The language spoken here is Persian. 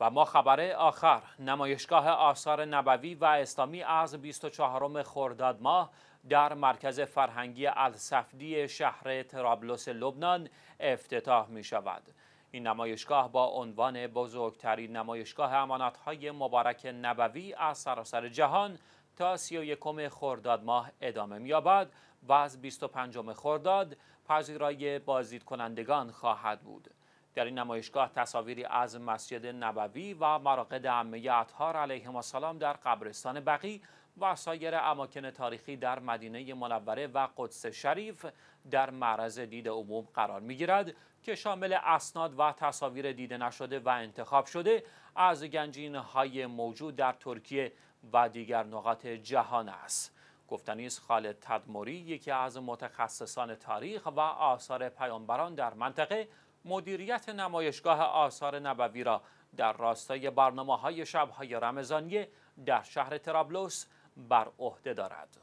و ما خبر آخر نمایشگاه آثار نبوی و اسلامی از 24 خرداد ماه در مرکز فرهنگی الصفدی شهر ترابلس لبنان افتتاح می شود. این نمایشگاه با عنوان بزرگترین نمایشگاه امانتهای مبارک نبوی از سراسر جهان تا 31 خرداد ماه ادامه می‌یابد و از 25 خرداد پذیرای بازدید کنندگان خواهد بود. در این نمایشگاه تصاویری از مسجد نبوی و مراقد عمه اطهار علیهم السلام در قبرستان بقی و سایر اماکن تاریخی در مدینه منوره و قدس شریف در معرض دید عموم قرار می گیرد که شامل اسناد و تصاویر دیده نشده و انتخاب شده از گنجین های موجود در ترکیه و دیگر نقاط جهان است. گفتنیز خالد تدموری یکی از متخصصان تاریخ و آثار پیامبران در منطقه مدیریت نمایشگاه آثار نبوی را در راستای برنامه های شبهای رمضانی در شهر ترابلوس بر عهده دارد.